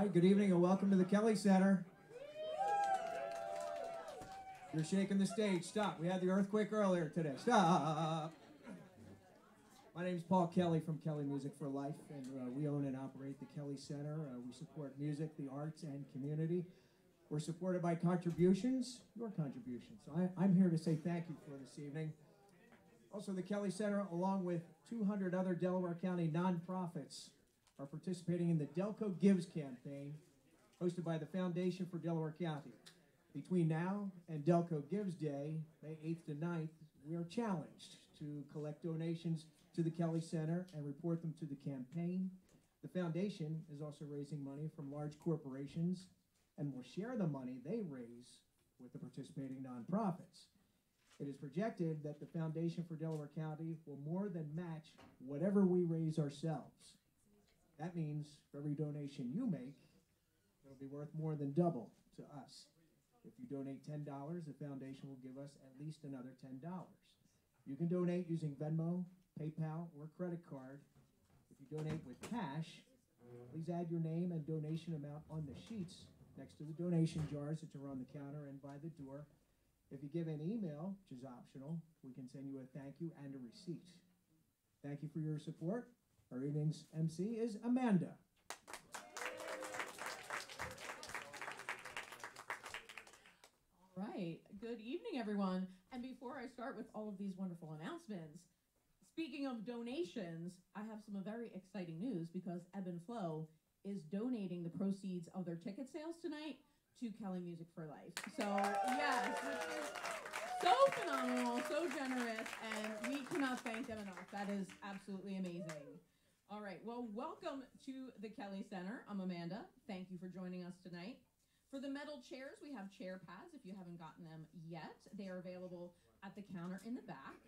right, good evening and welcome to the Kelly Center. You're shaking the stage. Stop. We had the earthquake earlier today. Stop. My name is Paul Kelly from Kelly Music for Life, and uh, we own and operate the Kelly Center. Uh, we support music, the arts, and community. We're supported by contributions, your contributions. So I, I'm here to say thank you for this evening. Also, the Kelly Center, along with 200 other Delaware County nonprofits, are participating in the Delco Gives campaign hosted by the Foundation for Delaware County. Between now and Delco Gives Day, May 8th to 9th, we are challenged to collect donations to the Kelly Center and report them to the campaign. The foundation is also raising money from large corporations and will share the money they raise with the participating nonprofits. It is projected that the Foundation for Delaware County will more than match whatever we raise ourselves. That means for every donation you make, it'll be worth more than double to us. If you donate $10, the foundation will give us at least another $10. You can donate using Venmo, PayPal, or credit card. If you donate with cash, please add your name and donation amount on the sheets next to the donation jars that are on the counter and by the door. If you give an email, which is optional, we can send you a thank you and a receipt. Thank you for your support. Our evening's MC is Amanda. All right. Good evening, everyone. And before I start with all of these wonderful announcements, speaking of donations, I have some very exciting news because Ebb and Flow is donating the proceeds of their ticket sales tonight to Kelly Music for Life. So, yes, which is so phenomenal, so generous, and we cannot thank them enough. That is absolutely amazing. All right. Well, welcome to the Kelly Center. I'm Amanda. Thank you for joining us tonight. For the metal chairs, we have chair pads if you haven't gotten them yet. They are available at the counter in the back.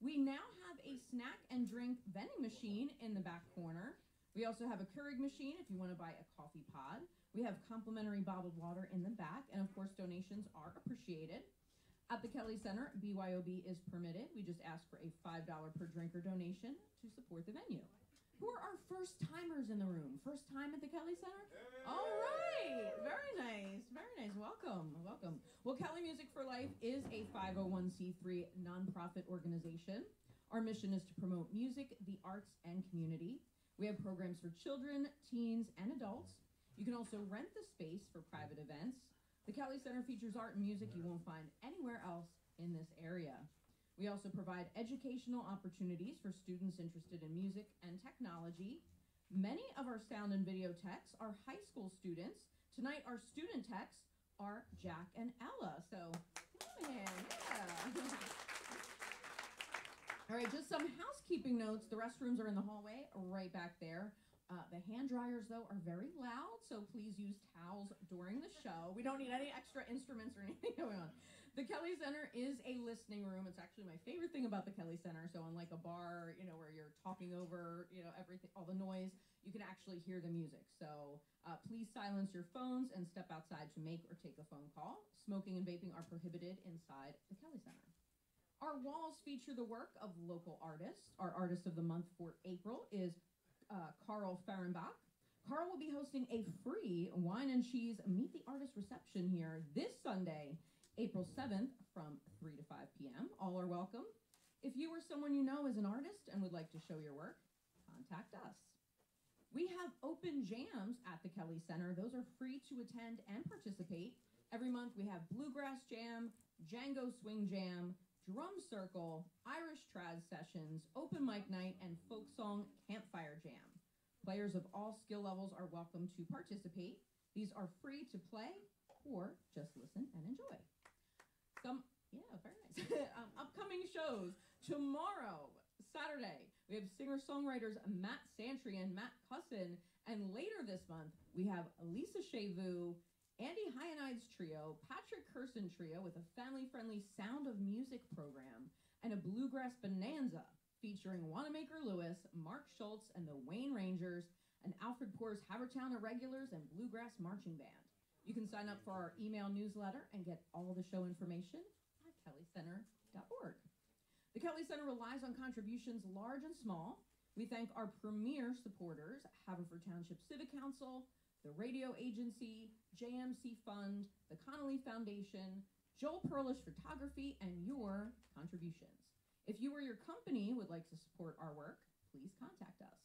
We now have a snack and drink vending machine in the back corner. We also have a Keurig machine if you want to buy a coffee pod. We have complimentary bottled water in the back, and of course, donations are appreciated. At the Kelly Center, BYOB is permitted. We just ask for a $5 per drinker donation to support the venue. Who are our first timers in the room? First time at the Kelly Center? All right. Very nice. Very nice. Welcome. Welcome. Well, Kelly Music for Life is a 501c3 nonprofit organization. Our mission is to promote music, the arts, and community. We have programs for children, teens, and adults. You can also rent the space for private events. The Kelly Center features art and music you won't find anywhere else in this area. We also provide educational opportunities for students interested in music and technology. Many of our sound and video techs are high school students. Tonight, our student techs are Jack and Ella. So, man, yeah. All right, just some housekeeping notes. The restrooms are in the hallway right back there. Uh, the hand dryers, though, are very loud, so please use towels during the show. We don't need any extra instruments or anything going on. The Kelly Center is a listening room. It's actually my favorite thing about the Kelly Center. So, unlike a bar, you know, where you're talking over, you know, everything, all the noise, you can actually hear the music. So, uh, please silence your phones and step outside to make or take a phone call. Smoking and vaping are prohibited inside the Kelly Center. Our walls feature the work of local artists. Our artist of the month for April is uh, Carl Fahrenbach. Carl will be hosting a free wine and cheese meet the artist reception here this Sunday, April 7th from 3 to 5 p.m. All are welcome. If you or someone you know is an artist and would like to show your work, contact us. We have open jams at the Kelly Center. Those are free to attend and participate. Every month we have Bluegrass Jam, Django Swing Jam, Drum Circle, Irish Trad Sessions, Open Mic Night, and Folk Song Campfire Jam. Players of all skill levels are welcome to participate. These are free to play or just listen and enjoy. Some, yeah, very nice. um, upcoming shows tomorrow, Saturday, we have singer songwriters Matt Santry and Matt Cussin. And later this month, we have Lisa Chevu, Andy Hyanide's trio, Patrick Curson trio with a family-friendly Sound of Music program, and a bluegrass bonanza featuring Wanamaker Lewis, Mark Schultz, and the Wayne Rangers, and Alfred Poor's Havertown Irregulars and Bluegrass Marching Band. You can sign up for our email newsletter and get all the show information at kellycenter.org. The Kelly Center relies on contributions large and small. We thank our premier supporters, Haverford Township Civic Council, the radio agency, JMC Fund, the Connolly Foundation, Joel Perlish Photography, and your contributions. If you or your company would like to support our work, please contact us.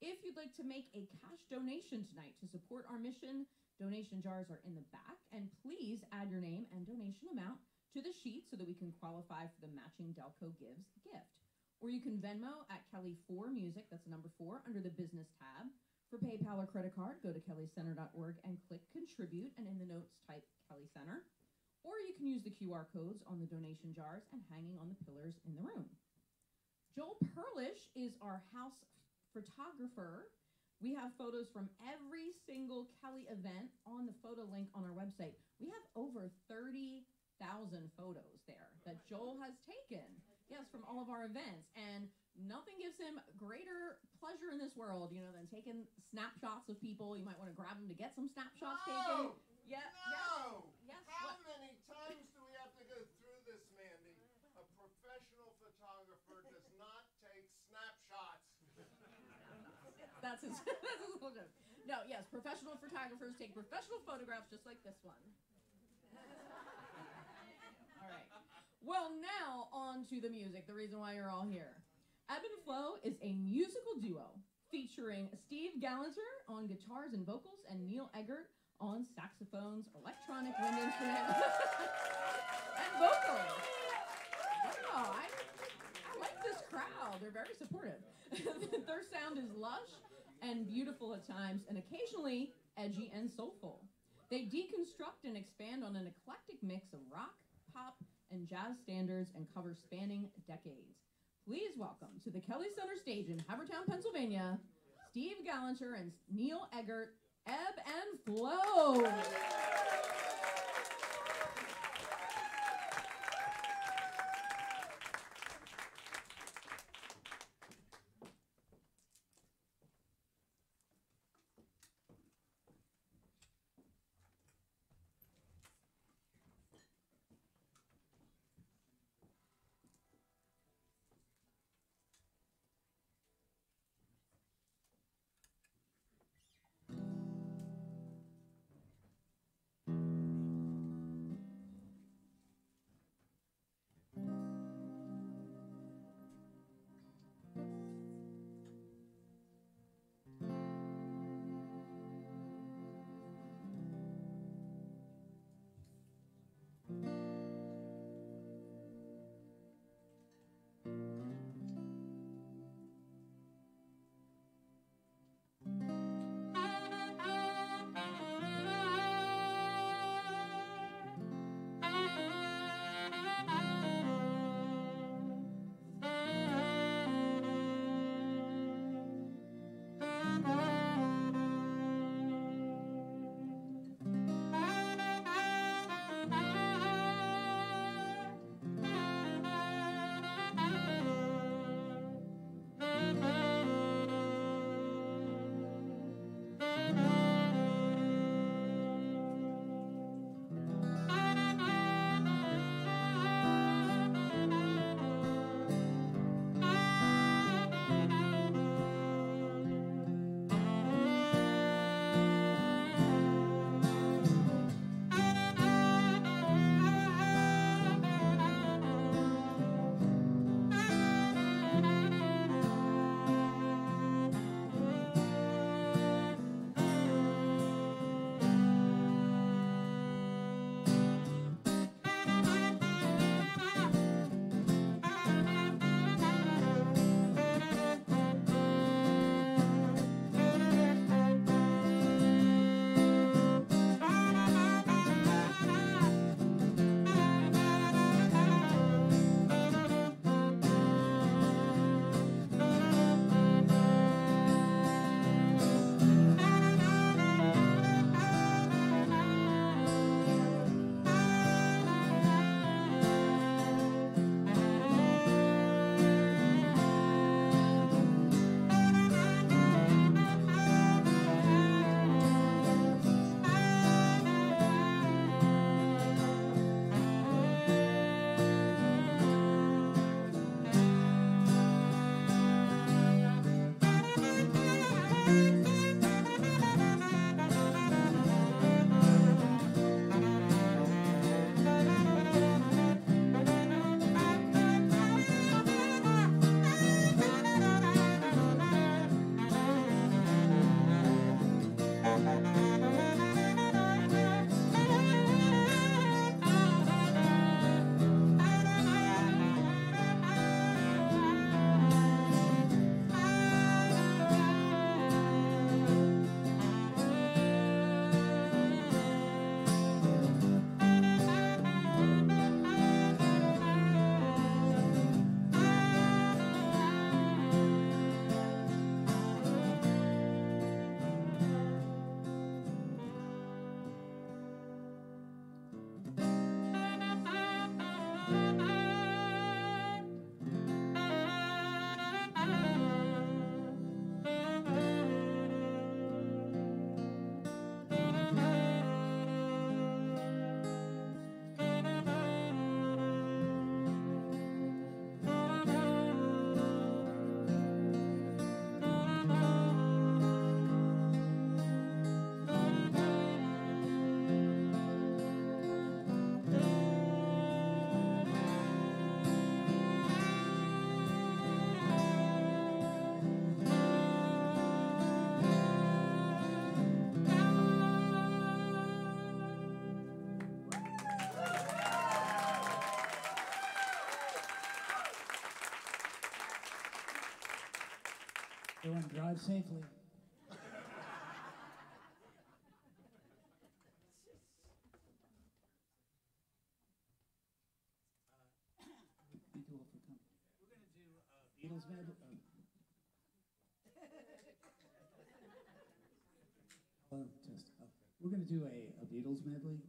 If you'd like to make a cash donation tonight to support our mission, donation jars are in the back, and please add your name and donation amount to the sheet so that we can qualify for the matching Delco Gives gift. Or you can Venmo at Kelly4 Music, that's number four, under the business tab. For PayPal or credit card, go to kellycenter.org and click contribute, and in the notes type Kelly Center. Or you can use the QR codes on the donation jars and hanging on the pillars in the room. Joel Perlish is our house photographer. We have photos from every single Kelly event on the photo link on our website. We have over 30,000 photos there that oh Joel has taken. Yes, from all of our events. And nothing gives him greater pleasure in this world, you know, than taking snapshots of people. You might want to grab them to get some snapshots taken. No! Yeah. No! Yes. How what- many times do we have to go through this, Mandy? A professional photographer does not take snapshots. That's his. that's his whole joke. No, yes, professional photographers take professional photographs just like this one. all right. Well, now on to the music. The reason why you're all here. Ebb and Flow is a musical duo featuring Steve Galanter on guitars and vocals and Neil Eggert on saxophones, electronic wind instruments, and vocals. Wow, I, I like this crowd. They're very supportive. Their sound is lush and beautiful at times, and occasionally edgy and soulful. They deconstruct and expand on an eclectic mix of rock, pop, and jazz standards and cover spanning decades. Please welcome to the Kelly Center stage in Havertown, Pennsylvania, Steve Galanter and Neil Eggert, Ebb and Flow. Everyone drive safely. We're going to do a, a Beatles medley.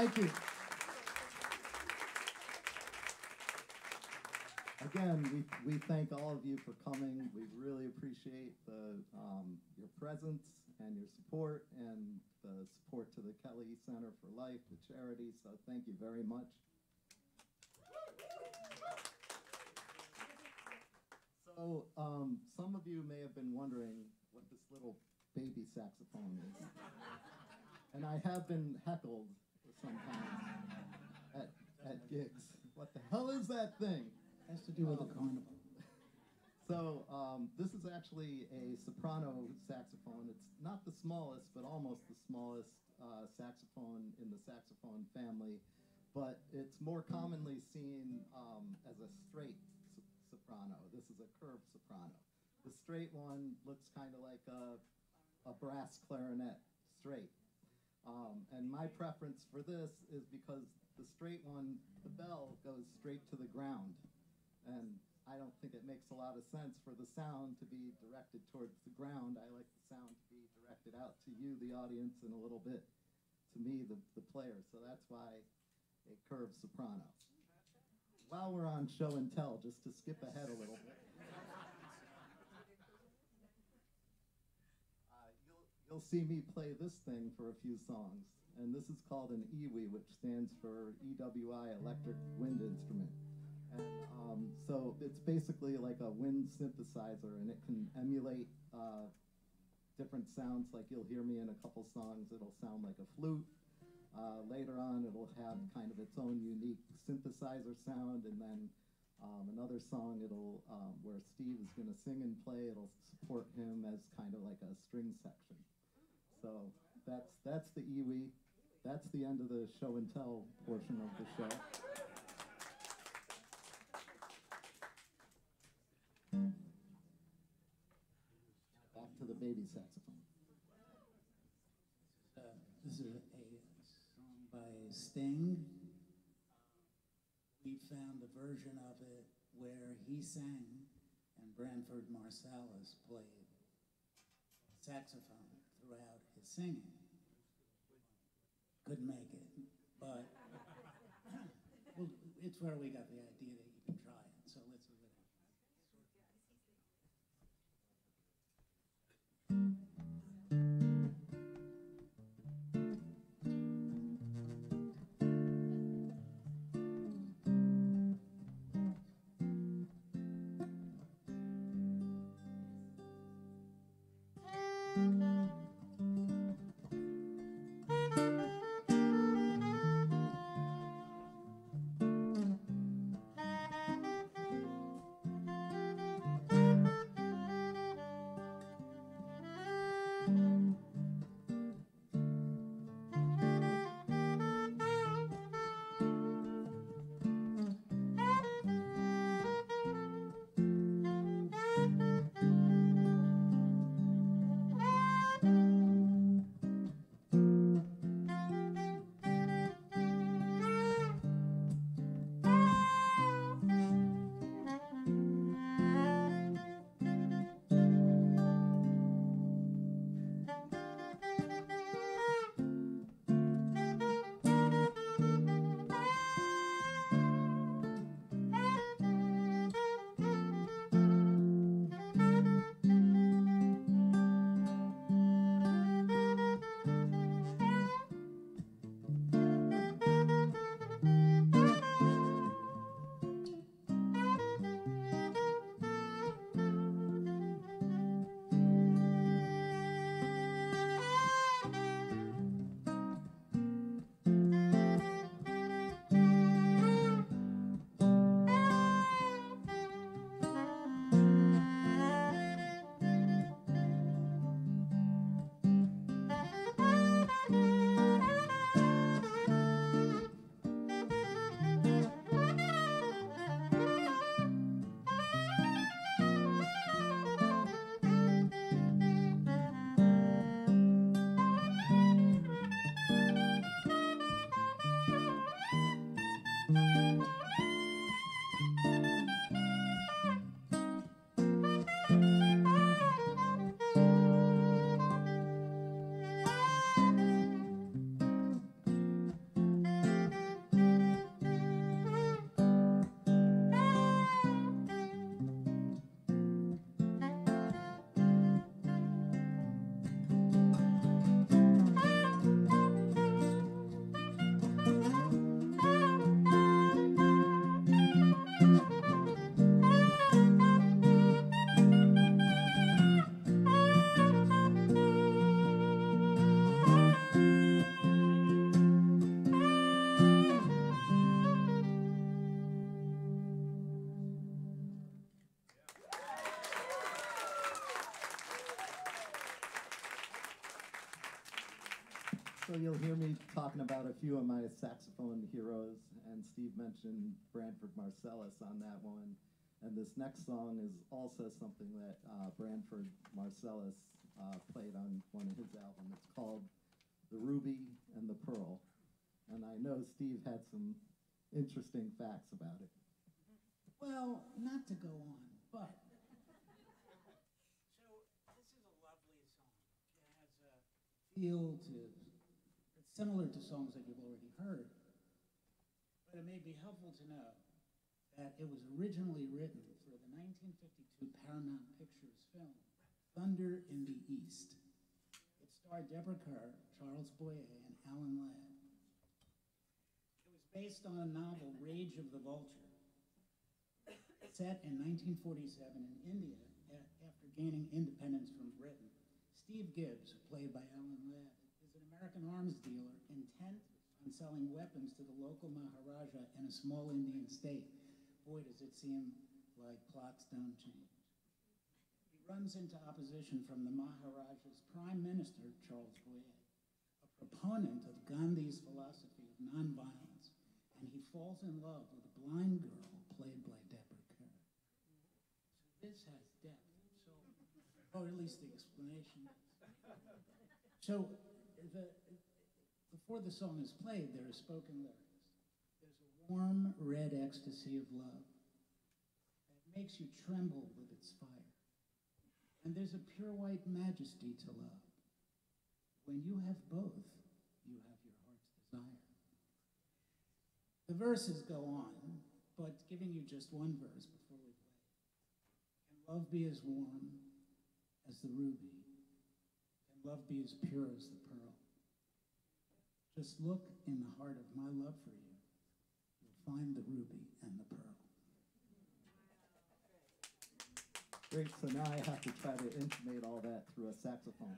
Thank you. Again, we, we thank all of you for coming. We really appreciate the, um, your presence and your support and the support to the Kelly Center for Life, the charity, so thank you very much. So, um, some of you may have been wondering what this little baby saxophone is. And I have been heckled sometimes at, at gigs. What the hell is that thing? Has to do with the carnival. So um, this is actually a soprano saxophone. It's not the smallest, but almost the smallest uh, saxophone in the saxophone family. But it's more commonly seen um, as a straight soprano. This is a curved soprano. The straight one looks kind of like a, a brass clarinet, straight. Um, and my preference for this is because the straight one, the bell goes straight to the ground. And I don't think it makes a lot of sense for the sound to be directed towards the ground. I like the sound to be directed out to you, the audience, and a little bit to me, the, the player. So that's why a curved soprano. While we're on show and tell, just to skip ahead a little bit. You'll, see me play this thing for a few songs. And this is called an EWI, which stands for EWI Electric Wind Instrument. And um, so it's basically like a wind synthesizer, and it can emulate uh, different sounds. Like you'll hear me in a couple songs, it'll sound like a flute. Uh, later on, it'll have kind of its own unique synthesizer sound, and then um, another song, it'll um, where Steve is going to sing and play. It'll support him as kind of like a string section. So that's that's the EWI. That's the end of the show and tell portion of the show. Back to the baby saxophone. Uh, This is a song by Sting. We found a version of it where he sang and Branford Marsalis played saxophone throughout singing. Couldn't make it, but well, it's where we got the So you'll hear me talking about a few of my saxophone heroes, and Steve mentioned Branford Marsalis on that one. And this next song is also something that uh, Branford Marsalis uh, played on one of his albums. It's called The Ruby and the Pearl. And I know Steve had some interesting facts about it. Well, not to go on, but. So, this is a lovely song. It has a feel to, it's similar to songs that you've already heard. But it may be helpful to know that it was originally written for the 1952 Paramount Pictures film, Thunder in the East. It starred Deborah Kerr, Charles Boyer, and Alan Ladd. It was based on a novel, Rage of the Vulture set in 1947 in India after gaining independence from Britain. Steve Gibbs, played by Alan Ladd, American arms dealer intent on selling weapons to the local Maharaja in a small Indian state. Boy, does it seem like plots don't change. He runs into opposition from the Maharaja's Prime Minister, Charles Boyer, a proponent of Gandhi's philosophy of nonviolence, and he falls in love with a blind girl played by Deborah Kerr. So this has depth, so, or at least the explanation. So, the, before the song is played, there are spoken lyrics. There's a warm red ecstasy of love that makes you tremble with its fire. And there's a pure white majesty to love. When you have both, you have your heart's desire. The verses go on, but giving you just one verse before we play. Can love be as warm as the ruby? Can love be as pure as the pearl? Just look in the heart of my love for you. You'll find the ruby and the pearl. Great, so now I have to try to intimate all that through a saxophone.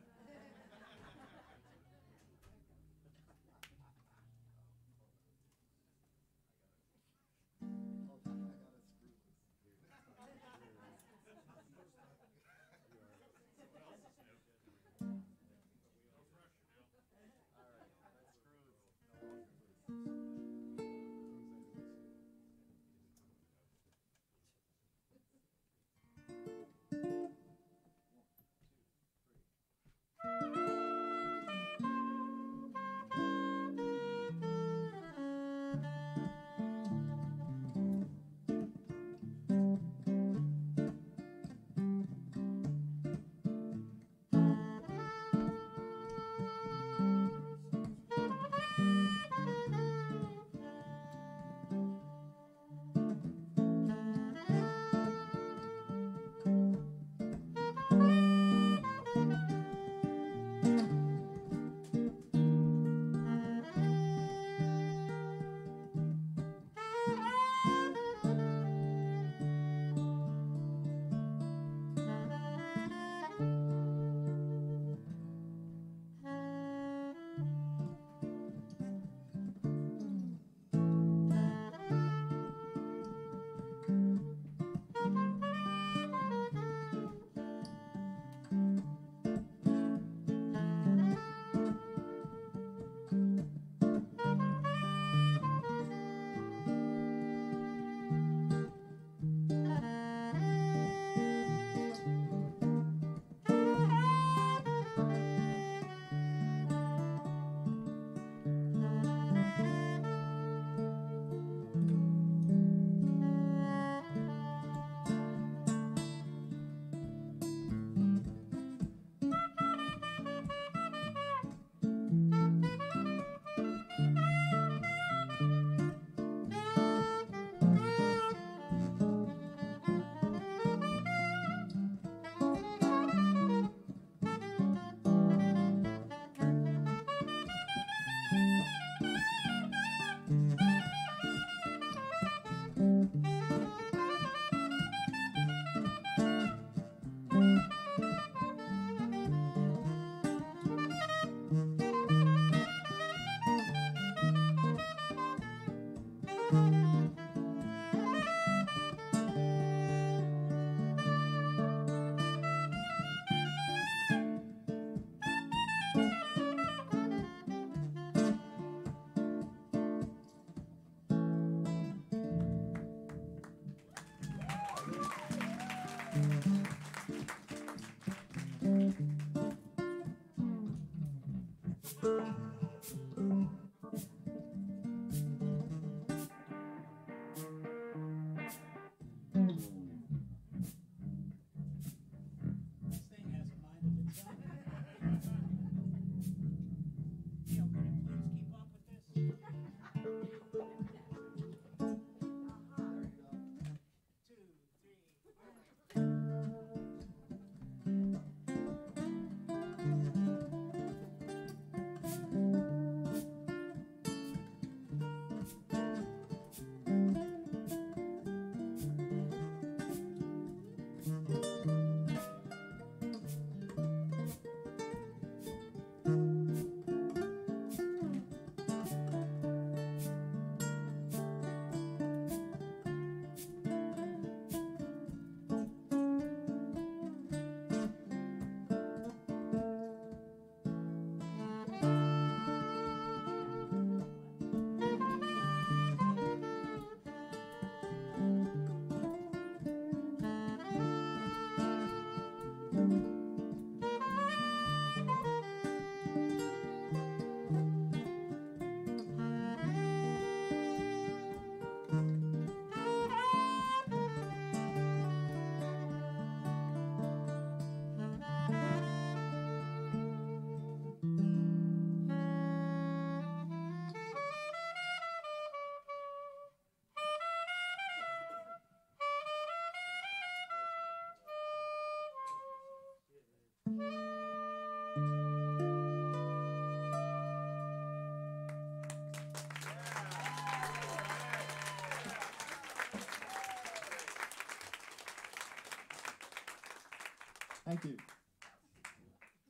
Thank you.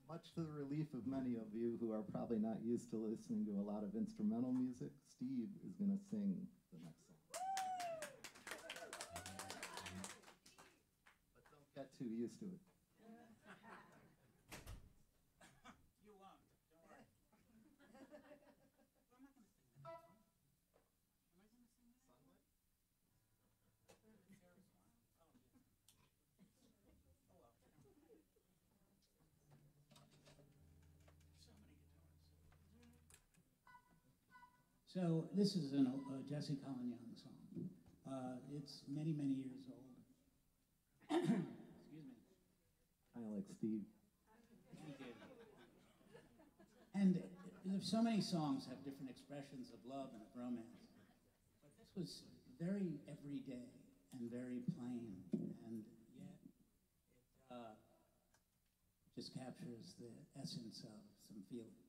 Much to the relief of many of you who are probably not used to listening to a lot of instrumental music, Steve is going to sing the next song. But don't get too used to it. You won't, don't worry. Well, I'm not gonna sing that song. Am I gonna sing that? Sarah's one? Oh, yeah. Oh, well. So many guitars. So this is an, uh, Jesse Colin Young song. Uh, it's many, many years old. Excuse me. Of like Steve. And uh, there's so many songs have different expressions of love and of romance. But this was very everyday and very plain, and yet it uh, just captures the essence of some feelings.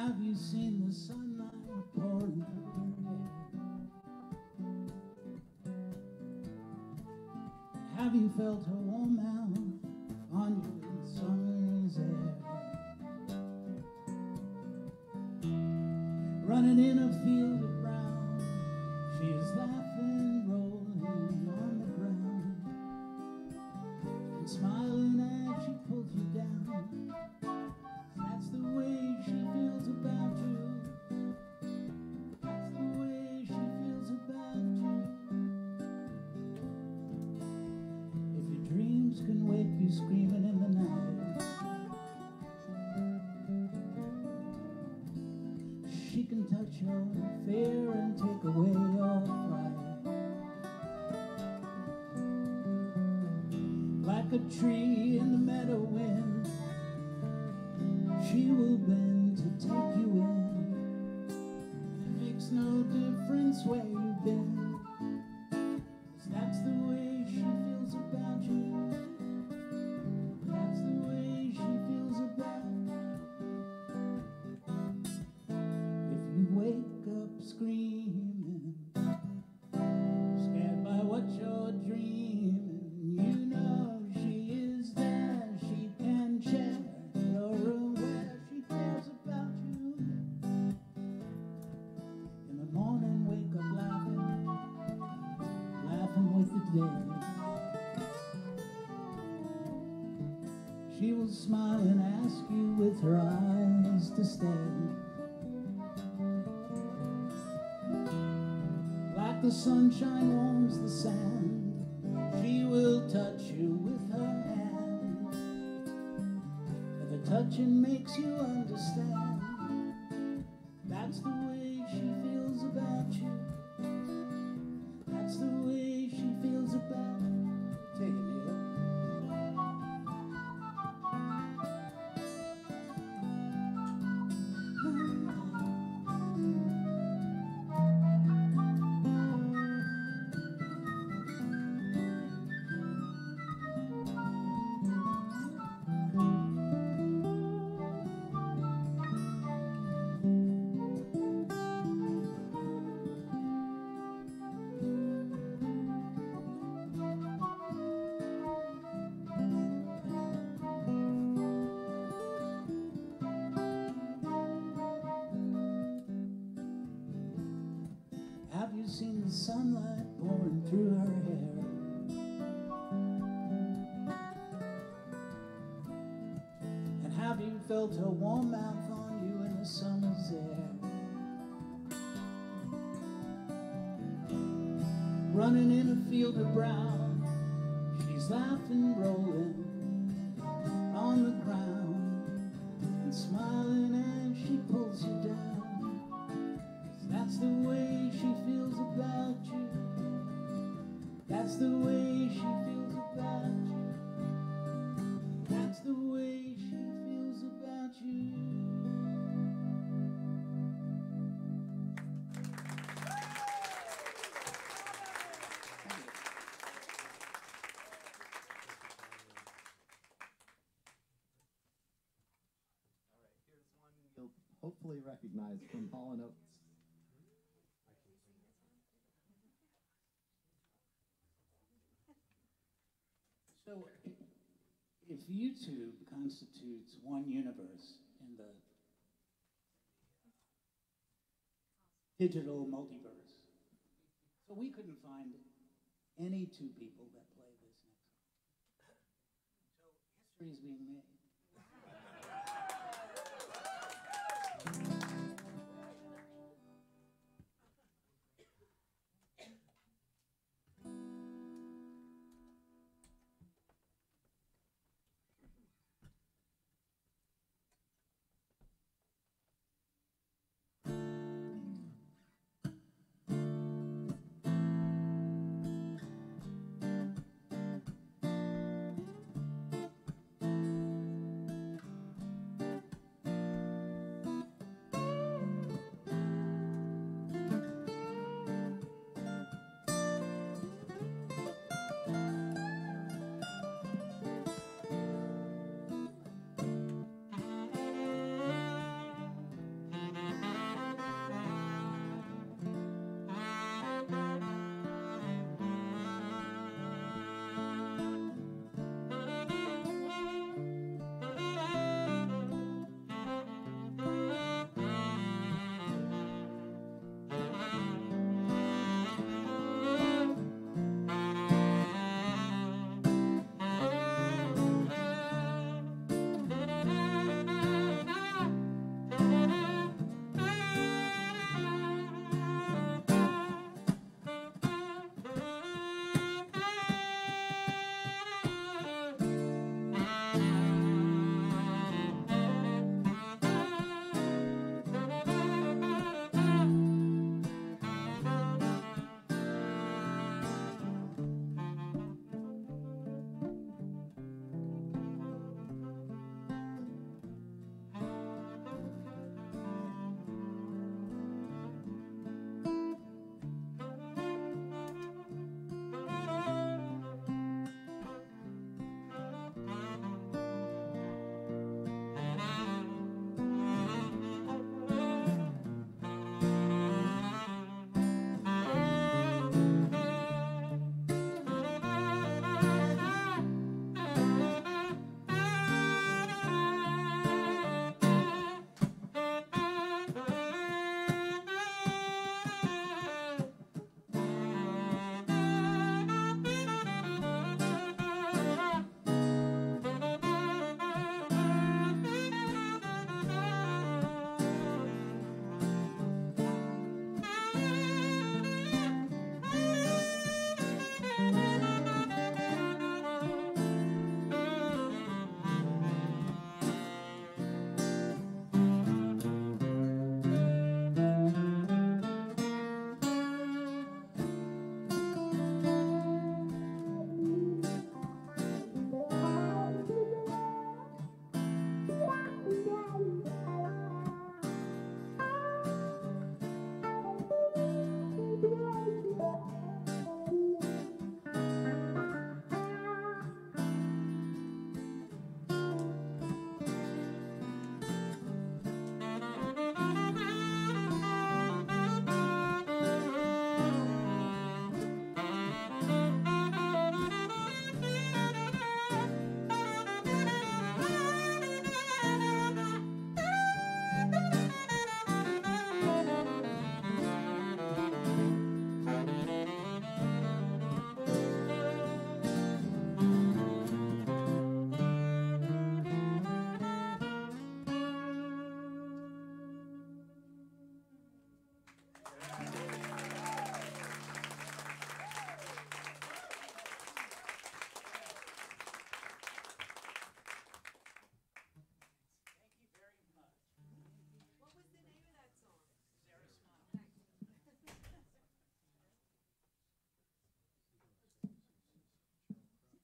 Have you seen the sunlight pouring through your hair? Have you felt her the sunshine warms the sand, she will touch you with her hand. And the touching makes you understand. Felt her warm mouth on you in the summer's air? Running in a field of brown, she's laughing, rolling YouTube constitutes one universe in the digital multiverse, so we couldn't find any two people that play this next. So history is being made.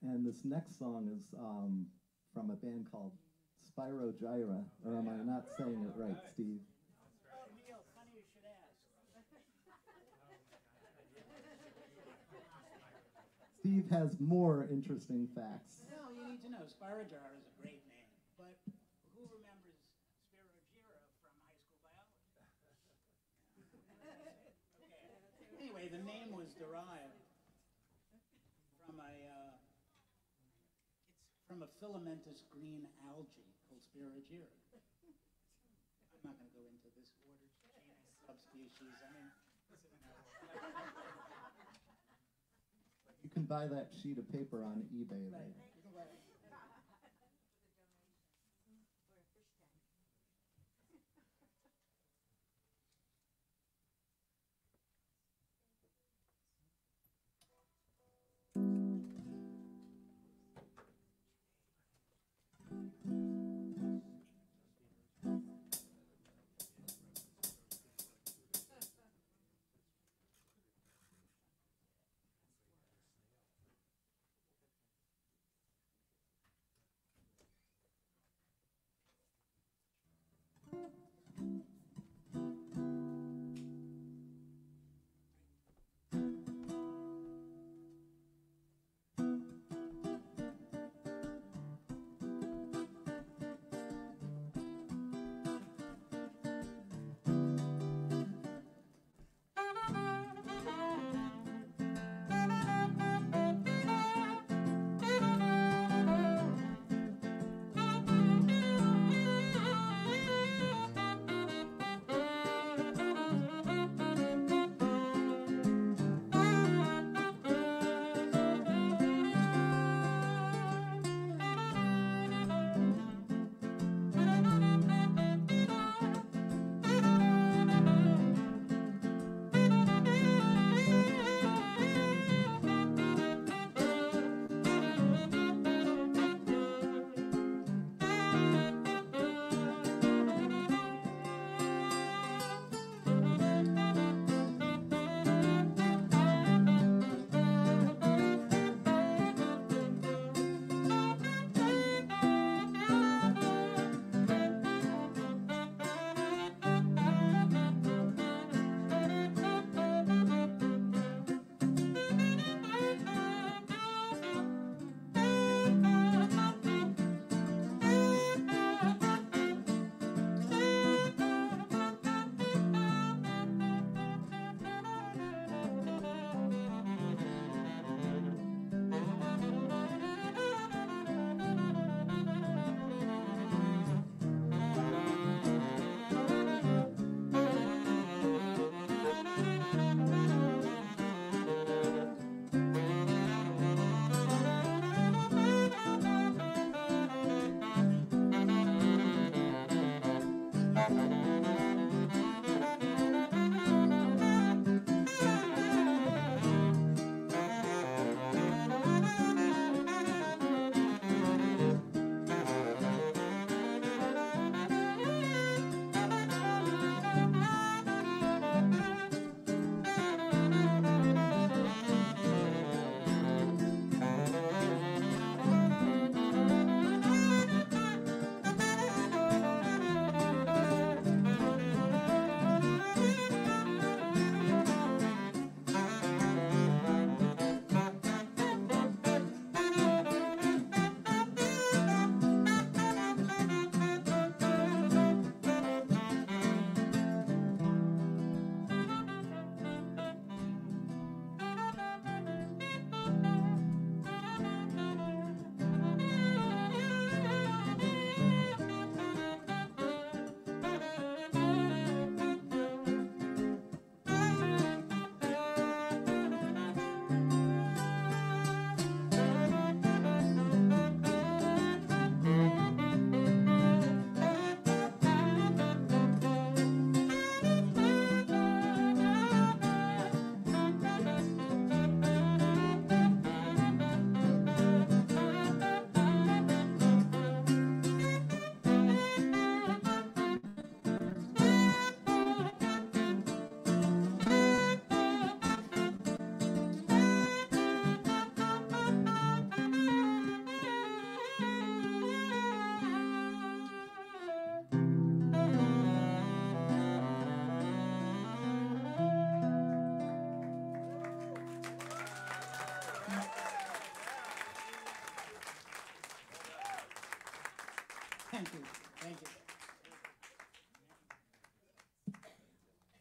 And this next song is um, from a band called Spirogyra, Or am I not saying it right, Steve? Steve has more interesting facts. No, you need to know. Spirogyra is a great name. But who remembers Spirogyra from high school biology? okay. Anyway, the name was derived filamentous green algae called Spirogyra. I'm not gonna go into this order, genus, subspecies, I mean, you You can buy that sheet of paper on eBay later.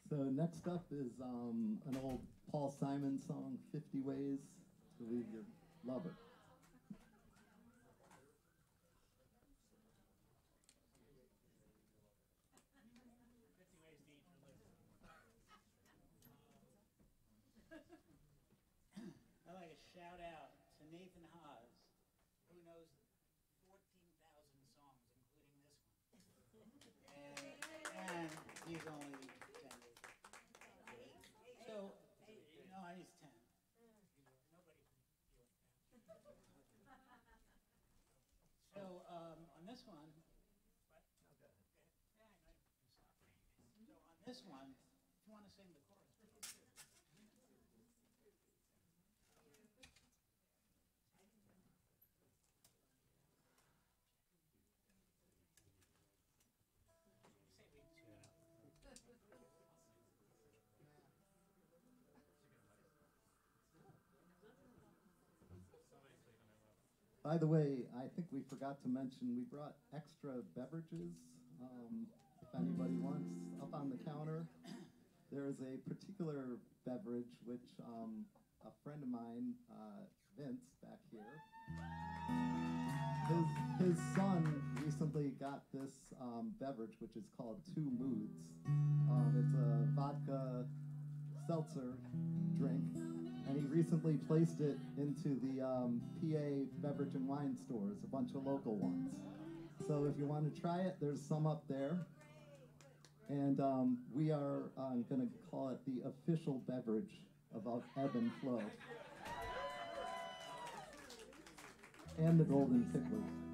So next up is um, an old Paul Simon song, 50 Ways to Leave Your Lover. I'd like a shout out to Nathan Haas, who knows 14,000 songs, including this one. And, and he's only 10 years old. So, no, he's 10. Nobody can be like that. So, um, on this one. So on this one, By the way, I think we forgot to mention we brought extra beverages. Um, if anybody wants, up on the counter, there is a particular beverage which um, a friend of mine, uh, Vince, back here, his his son recently got this um, beverage which is called Two Moods. Um, it's a vodka seltzer drink, and he recently placed it into the um, PA beverage and wine stores, a bunch of local ones. So if you want to try it, there's some up there. And um, we are um, going to call it the official beverage of uh, Ebb and Flow. And the Golden Ticklers.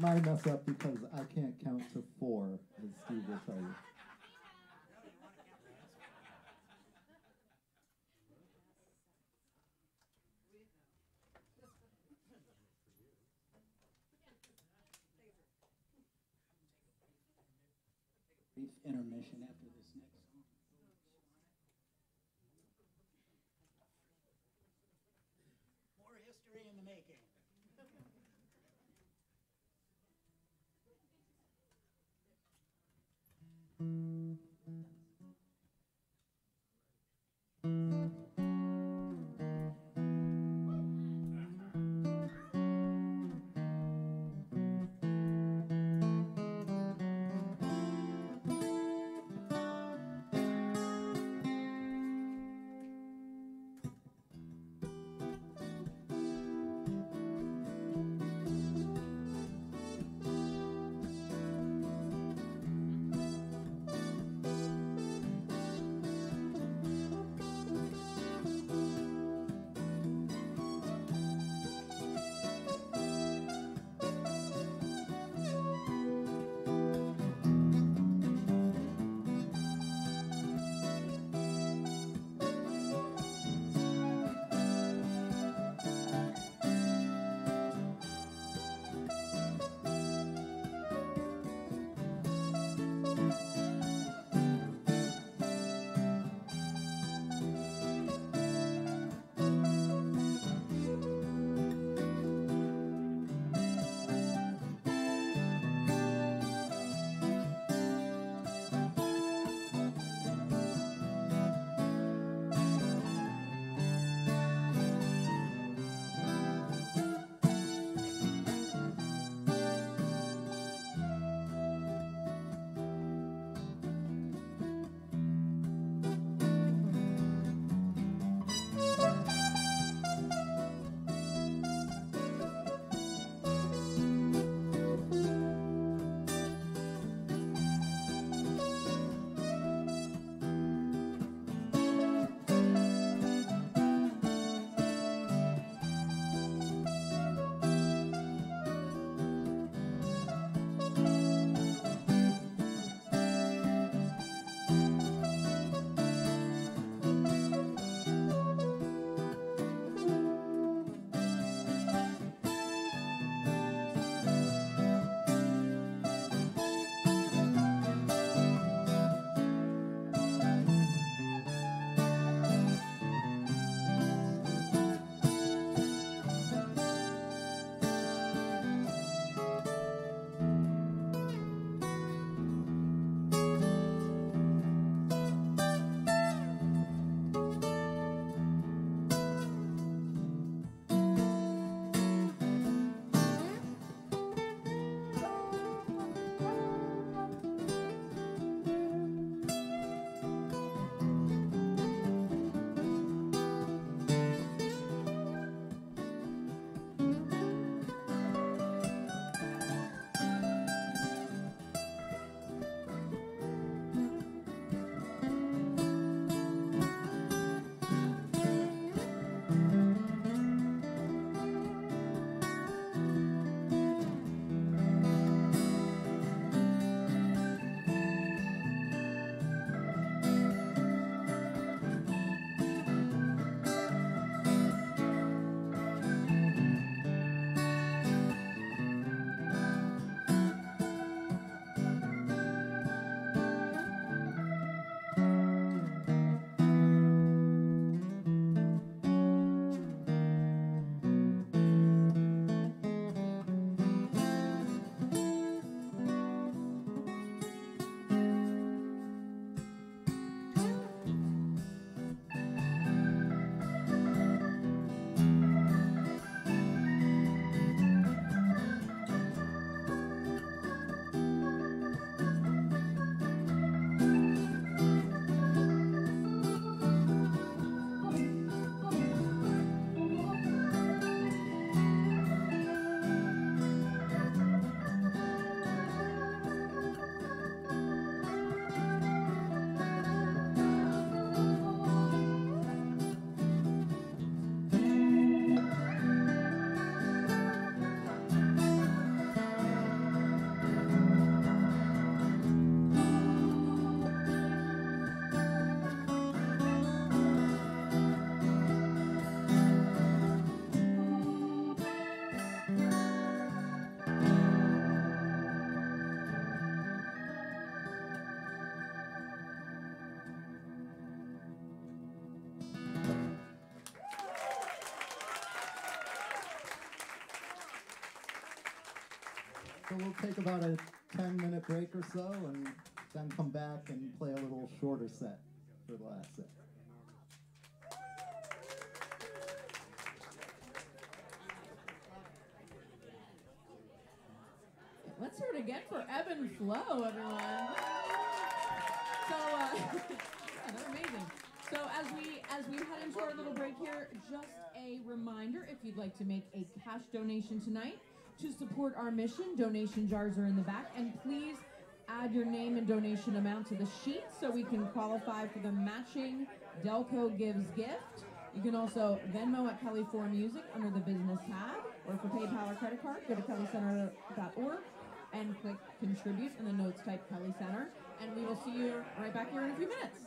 My mess up because I can't count to four, as Steve will tell you. Brief intermission after this next So we'll take about a 10 minute break or so and then come back and play a little shorter set for the last set. Let's hear it again for Ebb and Flow, everyone. So, uh, yeah, they're amazing. So as we as we head into our little break here, just a reminder: if you'd like to make a cash donation tonight to support our mission, donation jars are in the back, and please add your name and donation amount to the sheet so we can qualify for the matching Delco Gives gift. You can also Venmo at Kelly for Music under the business tab, or for PayPal or credit card, go to kellycenter.org and click contribute in the notes type Kelly Center. And we will see you right back here in a few minutes.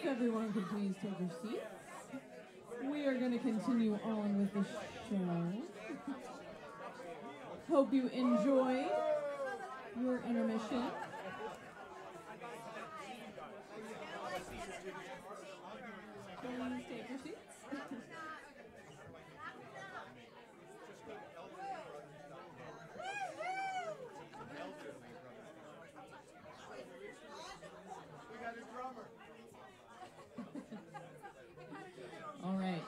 If everyone could please take their seats, we are going to continue on with the show. Hope you enjoy your intermission. Please take your seats. We got a drummer. All right.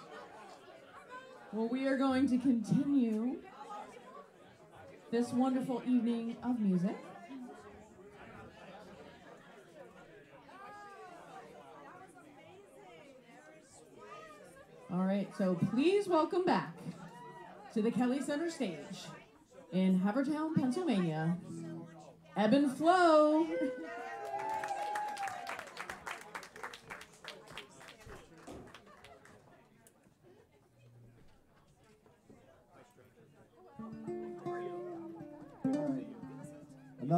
Well, we are going to continue this wonderful evening of music. All right, so please welcome back to the Kelly Center stage in Havertown, Pennsylvania, Ebb and Flow.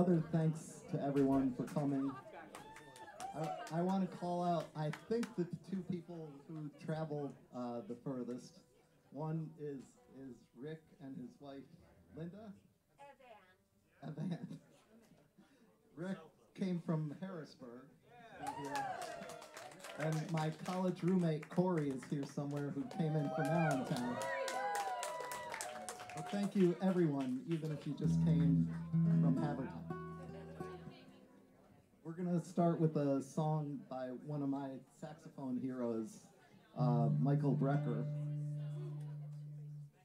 Another thanks to everyone for coming. I, I want to call out, I think the two people who travel uh, the furthest. One is is Rick and his wife Linda. Evan. Evan. Rick came from Harrisburg. here. And my college roommate Corey is here somewhere who came in from Allentown. Well, thank you, everyone, even if you just came from Havertown. We're going to start with a song by one of my saxophone heroes, uh, Michael Brecker.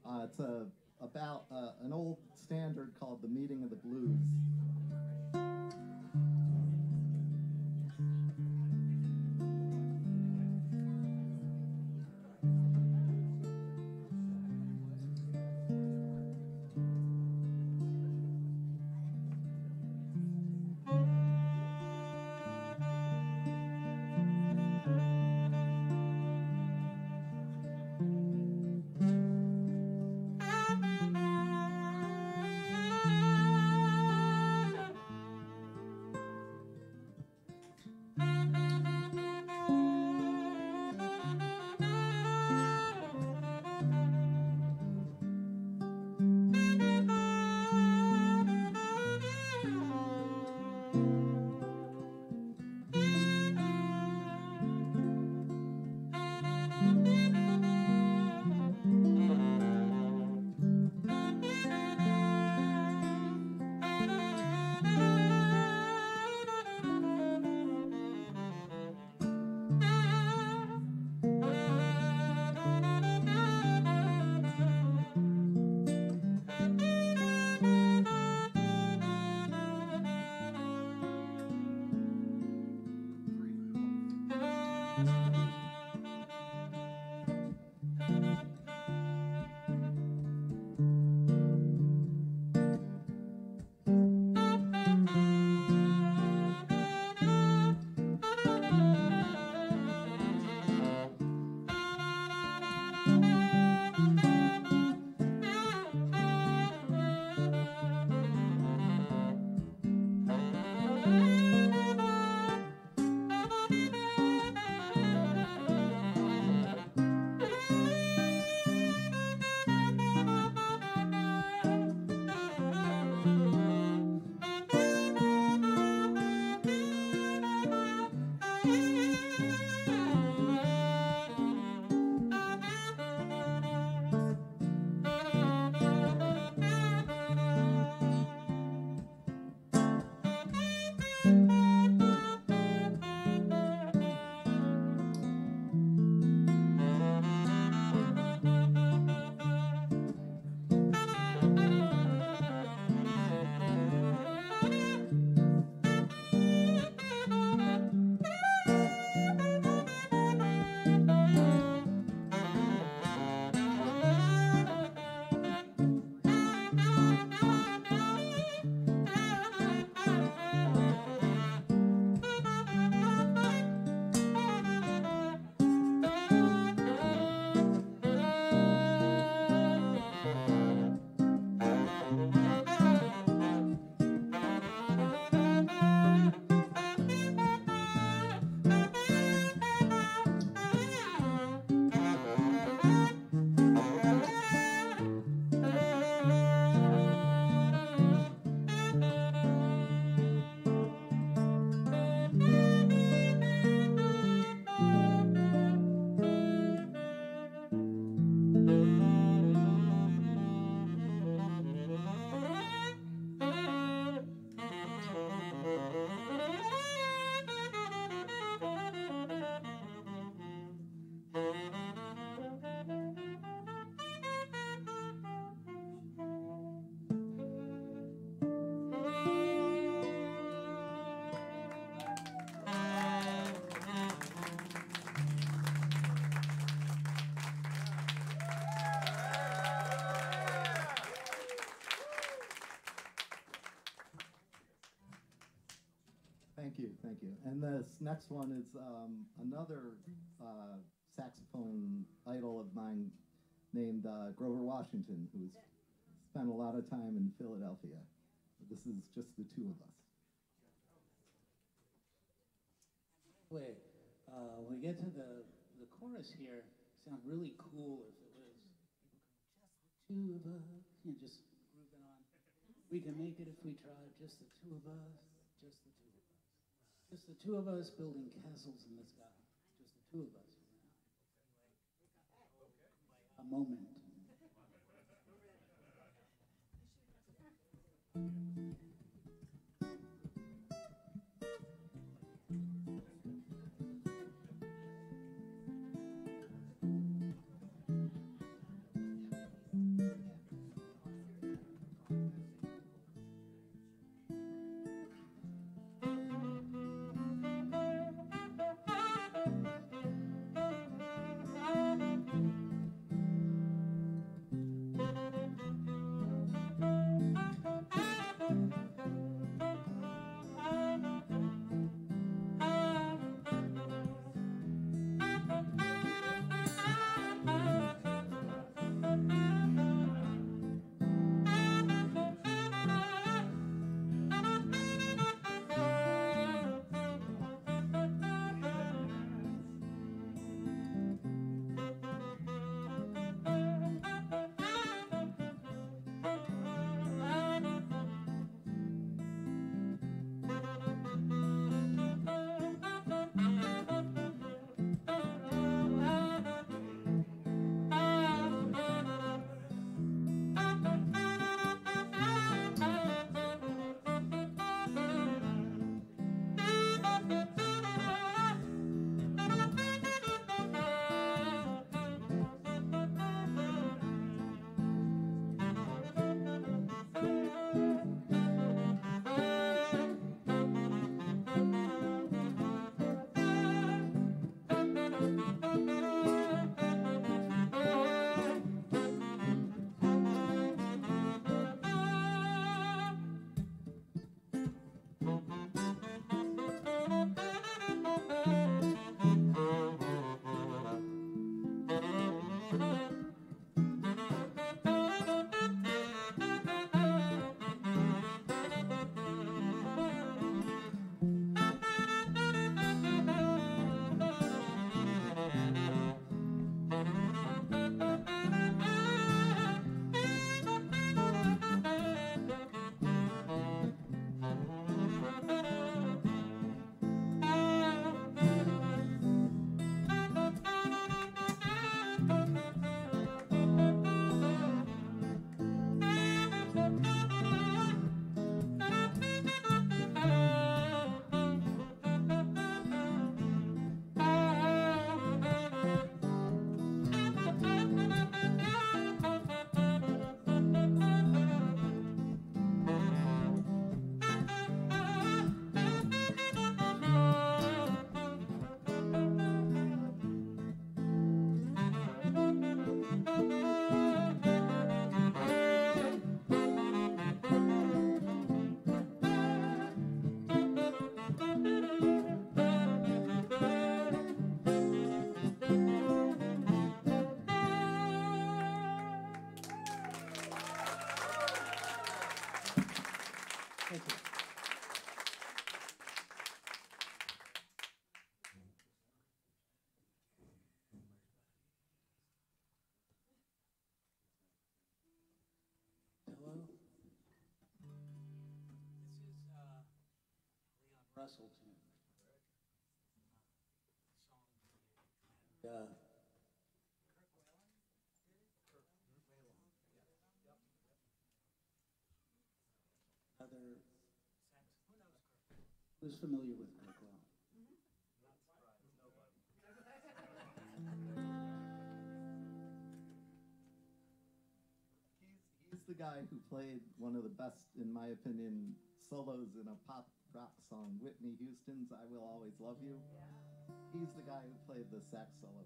Uh, it's a, about uh, an old standard called The Meaning of the Blues. You, thank you. And this next one is um, another uh, saxophone idol of mine named uh, Grover Washington, who's spent a lot of time in Philadelphia. This is just the two of us. Wait, uh, when we get to the, the chorus here, sound really cool if it was just the two of us, you know, just grooving on. We can make it if we try, just the two of us, just the two. Just the two of us building castles in the sky, just the two of us. A moment. Tune. Song. Uh, other who's familiar with Kirk Whalum? He's, the guy who played one of the best, in my opinion, solos in a pop song, Whitney Houston's I Will Always Love You. He's the guy who played the sax solo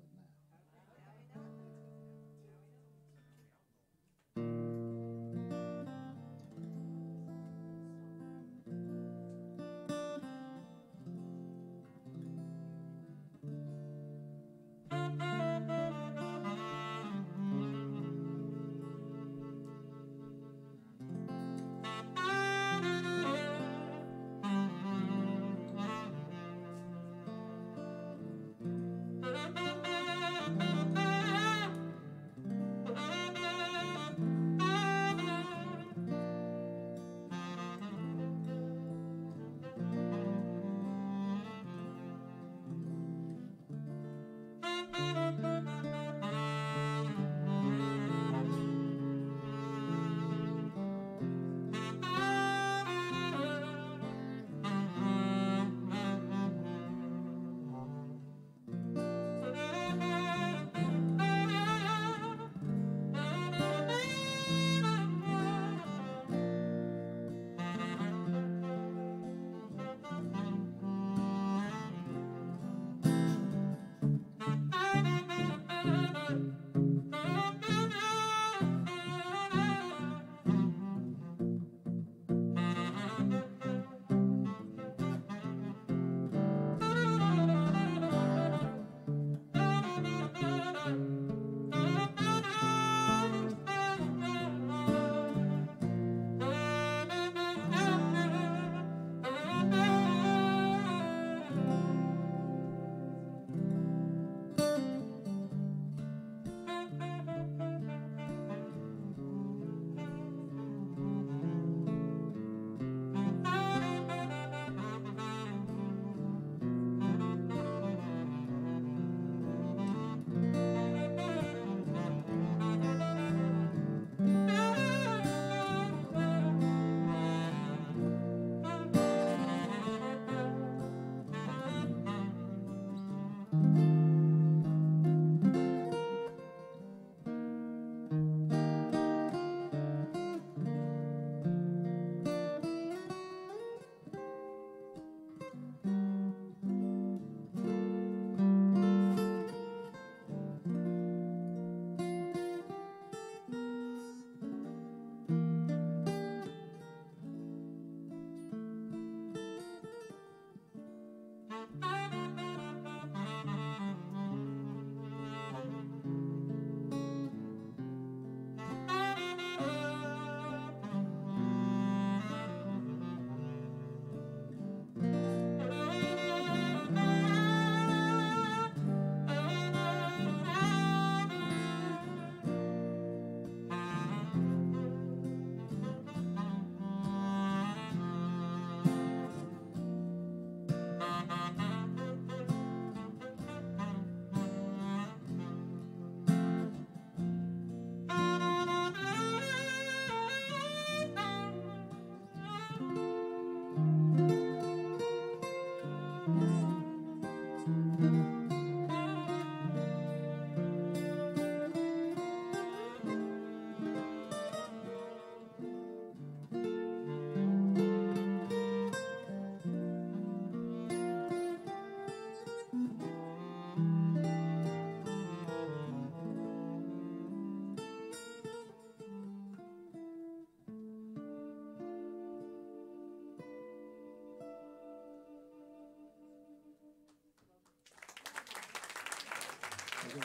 All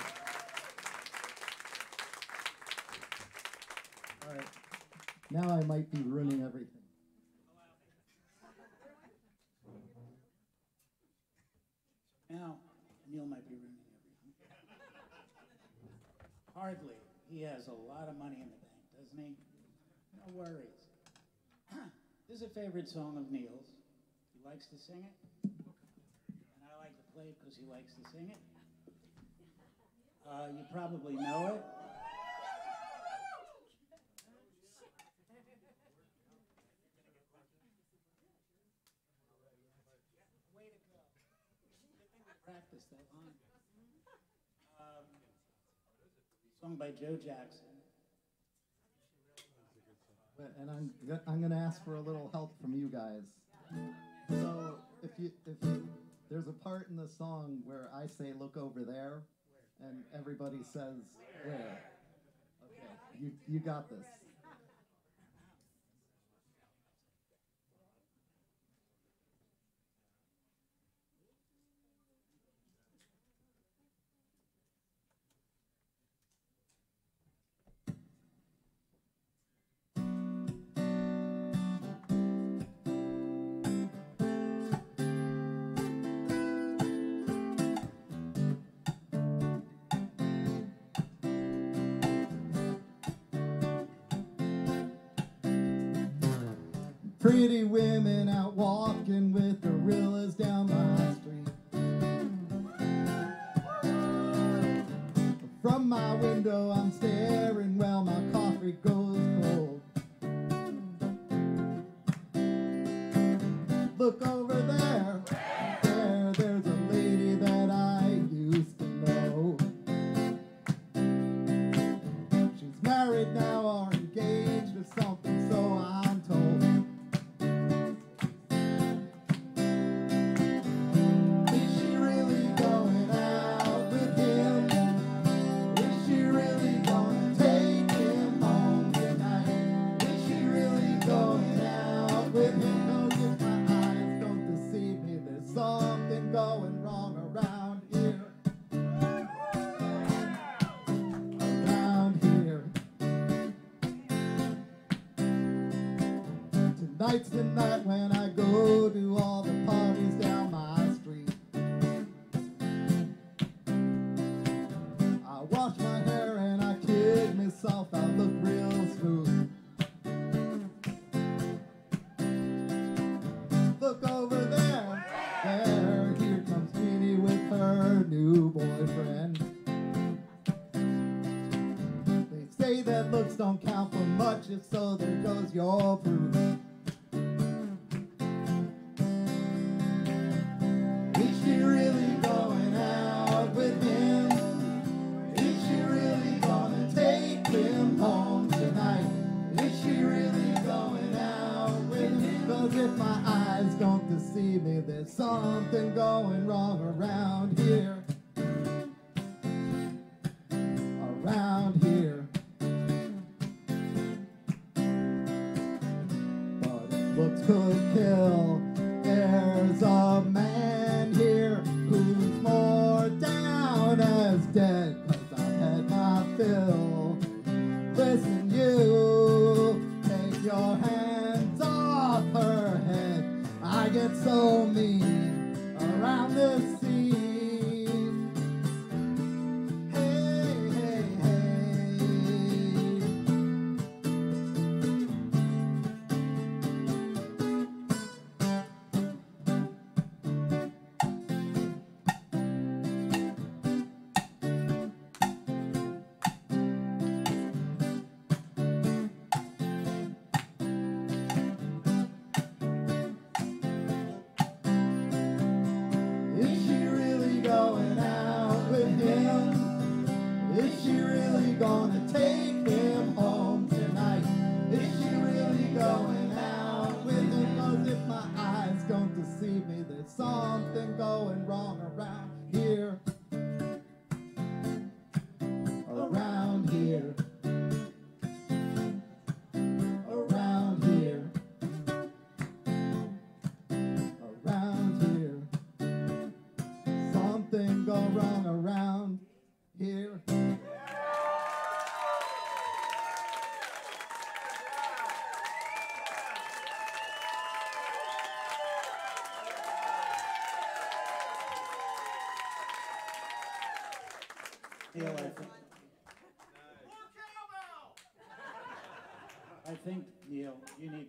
right. Now I might be ruining everything. Now, Neil might be ruining everything. Hardly. He has a lot of money in the bank, doesn't he? No worries. this is a favorite song of Neil's. He likes to sing it. And I like to play it because he likes to sing it. Uh, you probably know it. Practice that line. Um, song by Joe Jackson. And I'm, I'm gonna ask for a little help from you guys. So if you, if you, there's a part in the song where I say, look over there, and everybody says, where? Okay, you, you got this. Pretty women out walking with gorillas down my street. From my window, I'm staring while my coffee goes cold. Look over there. Tonight's the night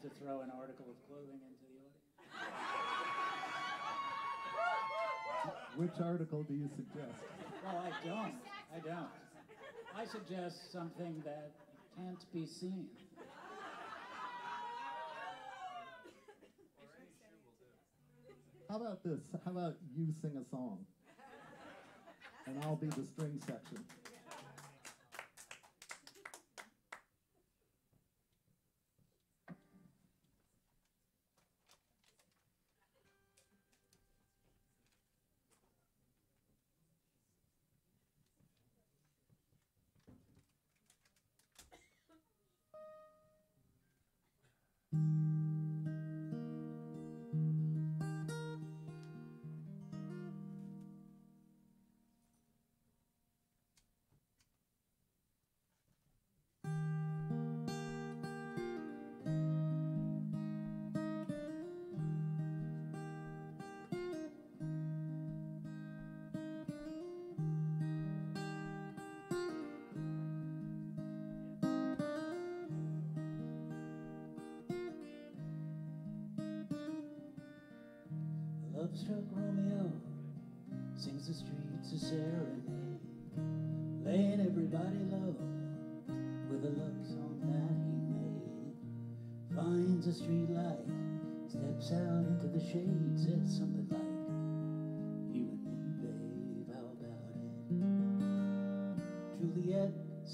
to throw an article of clothing into the audience. Which article do you suggest? Well, I don't. I don't. I suggest something that can't be seen. How about this? How about you sing a song? And I'll be the string section.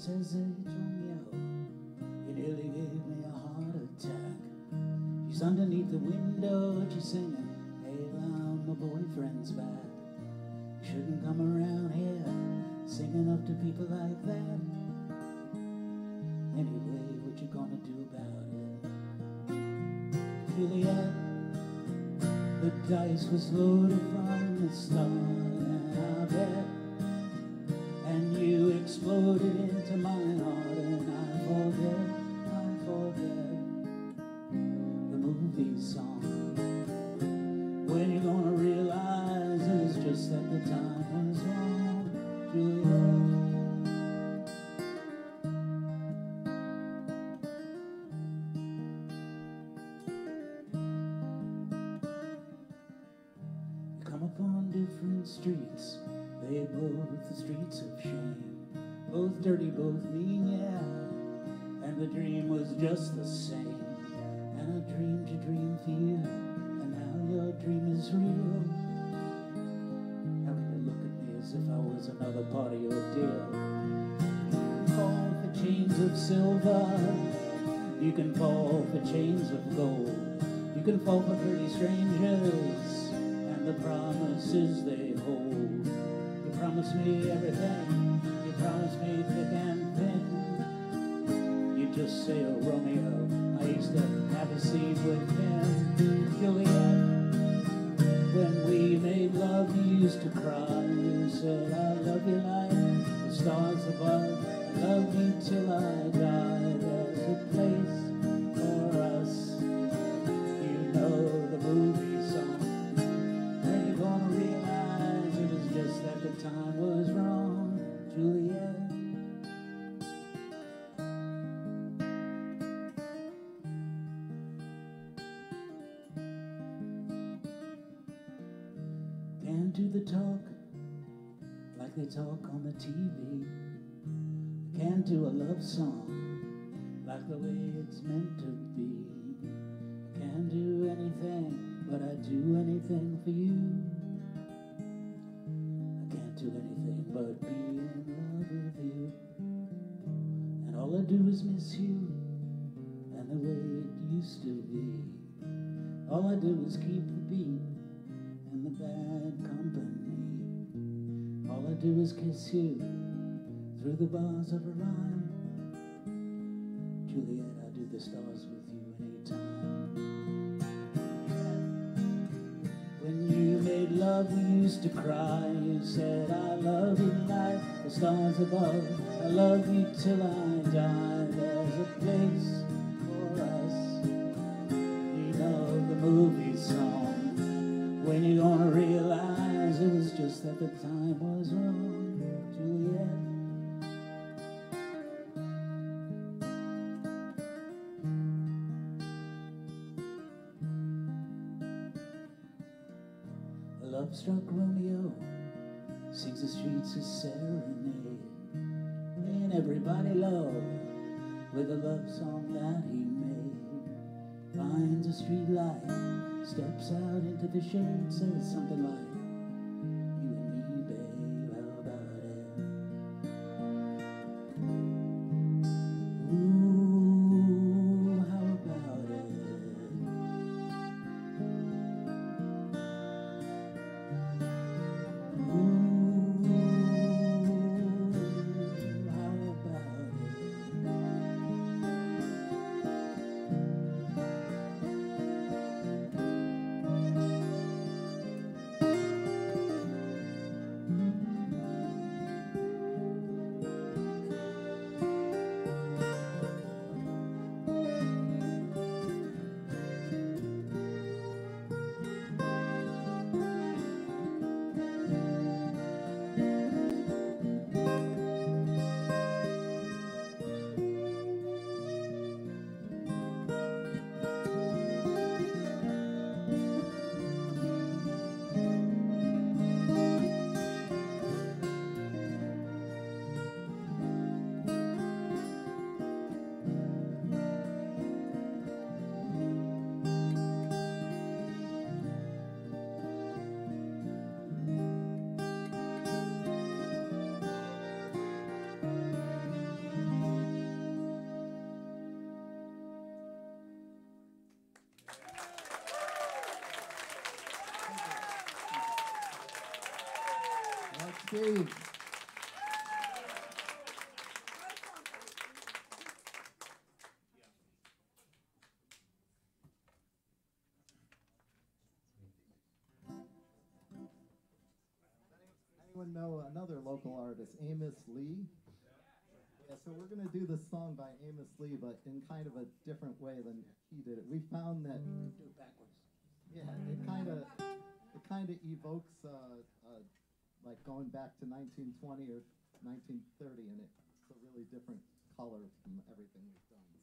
Says it's Romeo. You nearly gave me a heart attack. She's underneath the window, she's singing, Hey, loud, my boyfriend's back. You shouldn't come around here singing up to people like that. Anyway, what you gonna do about it? Juliet, the dice was loaded from the start, and I bet. The movie song. When you're gonna realize it was just that the time was wrong, Juliet? You come upon different streets, they both the streets of shame. Both dirty, both mean, yeah. And the dream was just the same. Dreamed your dream you, and now your dream is real. How can you look at me as if I was another part of your deal? Fall for chains of silver, you can fall for chains of gold. You can fall for pretty strangers and the promises they hold. You promise me everything, you promise me thick and thin. You just say, oh Romeo, I used to have a seat with him. Juliet, when we made love, you used to cry. You said, I love you like the stars above. I love you till I die. There's a place talk on the TV. I Can't do a love song like the way it's meant to be. I Can't do anything, but I do anything for you. I can't do anything but be in love with you. And all I do is miss you and the way it used to be. All I do is keep the beat and the bad company. All I do is kiss you through the bars of a rhyme. Juliet, I do the stars with you anytime. When you made love, we used to cry. You said, I love you like the stars above. I love you till I die. There's a place for us. You know the movie song. When you gonna realize just that the time was wrong, Juliet. Love struck Romeo sings the streets a serenade, and everybody low with a love song that he made. Finds a street light, steps out into the shade, says something like. That's Anyone know another local artist, Amos Lee? Yeah, so we're gonna do this song by Amos Lee, but in kind of a different way than he did it. We found that Do it backwards. yeah, it kind of it kind of evokes uh, like going back to 1920 or 1930, and it's a really different color from everything we've done.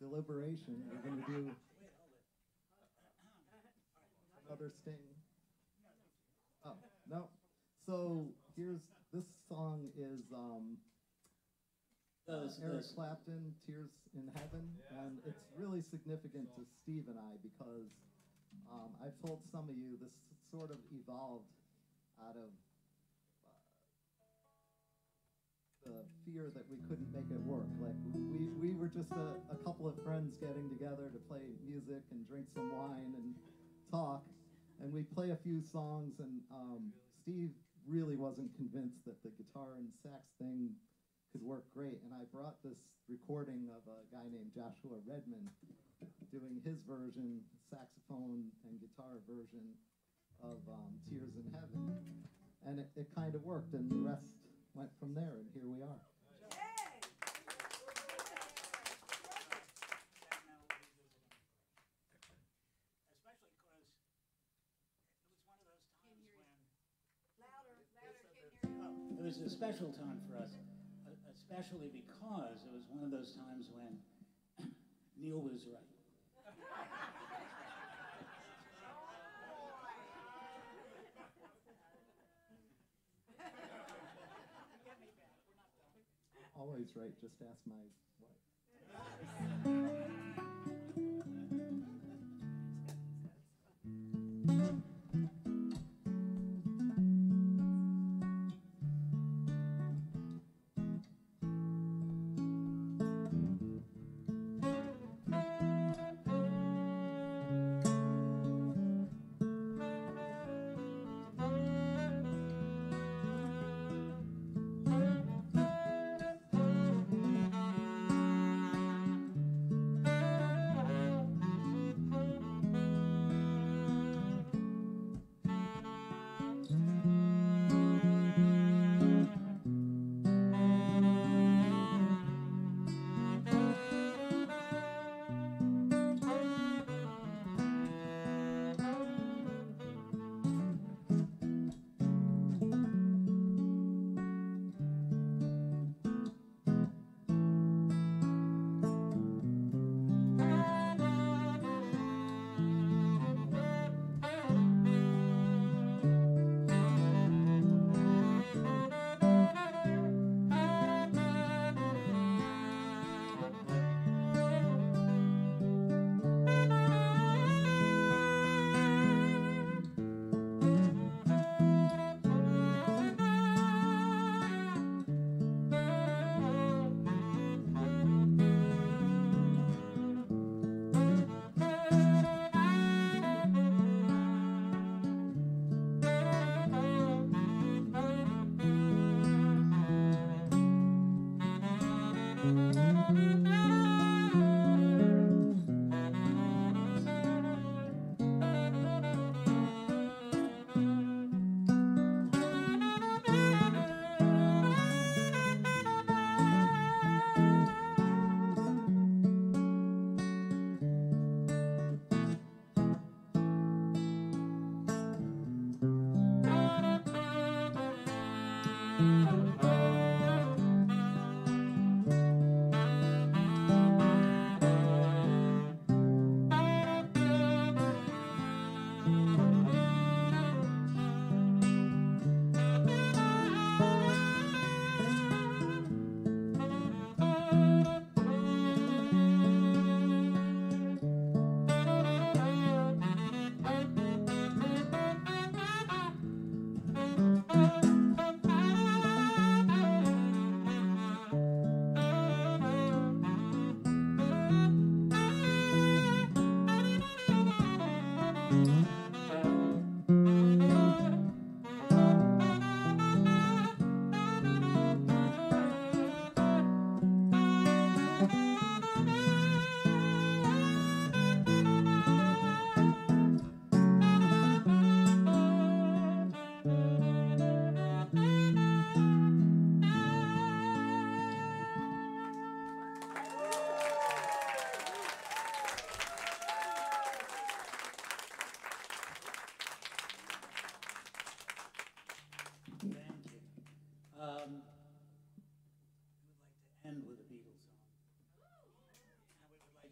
Deliberation, we're going to do another sting. Oh, no. So here's this song is um, Those, Eric Clapton, Tears in Heaven, and it's really significant to Steve and I because um, I've told some of you this sort of evolved out of the fear that we couldn't make it work. Like we, we were just a, a couple of friends getting together to play music and drink some wine and talk, and we play a few songs, and um, Steve really wasn't convinced that the guitar and sax thing could work great. And I brought this recording of a guy named Joshua Redman doing his version, saxophone and guitar version of um, Tears in Heaven. And it, it kind of worked, and the rest went from there, and here we are. especially because it was one of those times when. It was a special time for us, especially because it was one of those times when Neil was right. Always right, just ask my wife.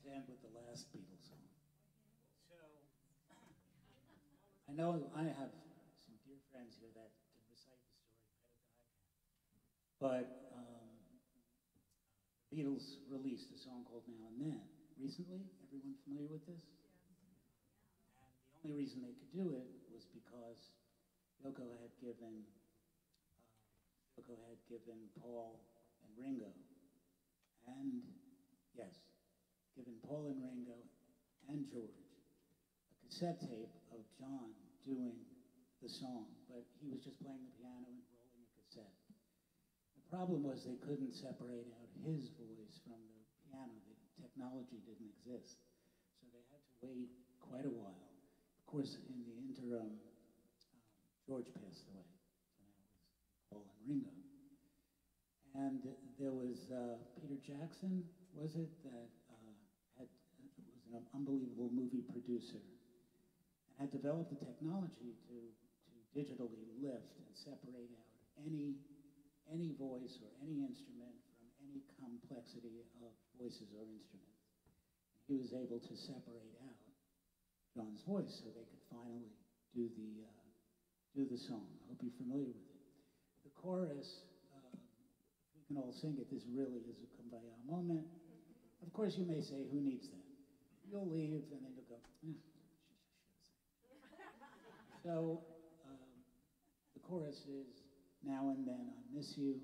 With the last Beatles song. So, I know I have some dear friends here that can recite the story better than I can. But um, Beatles released a song called Now and Then recently. Everyone familiar with this? And the only reason they could do it was because Yoko had given uh, Yoko had given Paul and Ringo, and yes, given Paul and Ringo and George a cassette tape of John doing the song, but he was just playing the piano and rolling a cassette. The problem was they couldn't separate out his voice from the piano. The technology didn't exist, so they had to wait quite a while. Of course, in the interim, um, George passed away, so now it was Paul and Ringo. And there was uh, Peter Jackson, was it, that an unbelievable movie producer and had developed the technology to, to digitally lift and separate out any, any voice or any instrument from any complexity of voices or instruments. He was able to separate out John's voice so they could finally do the, uh, do the song. I hope you're familiar with it. The chorus, uh, we can all sing it. This really is a kumbaya moment. Of course, you may say, who needs that? You'll leave, and then you'll go, eh, so um, the chorus is, now and then I miss you.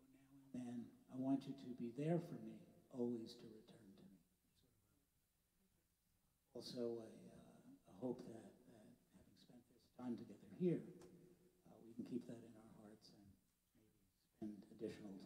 Oh, now and then I want you to be there for me, always to return to me. Also, a, uh, hope that, that having spent this time together here, uh, we can keep that in our hearts and maybe spend additional time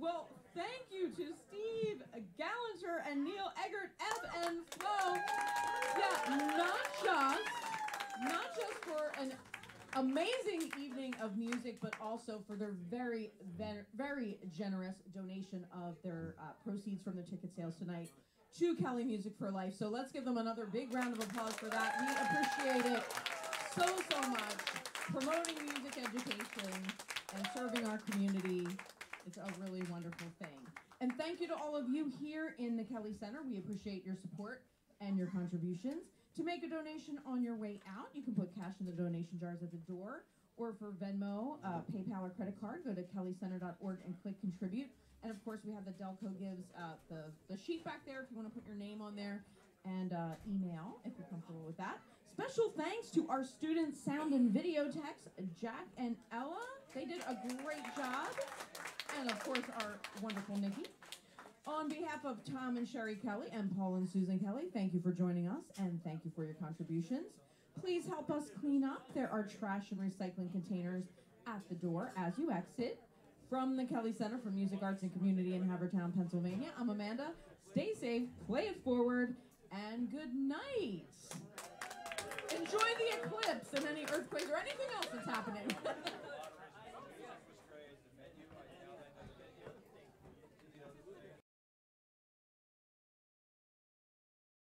Well, thank you to Steve Galanter and Neil Eggert, Ebb and Flow. Yeah, not just, not just for an amazing evening of music, but also for their very, very, generous donation of their uh, proceeds from the ticket sales tonight to Kelly Music for Life. So let's give them another big round of applause for that. We appreciate it so, so much. Promoting music education and serving our community. It's a really wonderful thing. And thank you to all of you here in the Kelly Center. We appreciate your support and your contributions. To make a donation on your way out, you can put cash in the donation jars at the door, or for Venmo, uh, PayPal, or credit card, go to kellycenter.org and click contribute. And of course, we have the Delco Gives uh, the, the sheet back there if you want to put your name on there, and uh, email if you're comfortable with that. Special thanks to our student sound and video techs, Jack and Ella. They did a great job. And of course, our wonderful Nikki. On behalf of Tom and Sherry Kelly and Paul and Susan Kelly, thank you for joining us and thank you for your contributions. Please help us clean up. There are trash and recycling containers at the door as you exit. From the Kelly Center for Music Arts and Community in Havertown, Pennsylvania, I'm Amanda. Stay safe, play it forward, and good night. Enjoy the eclipse and any earthquakes or anything else that's happening.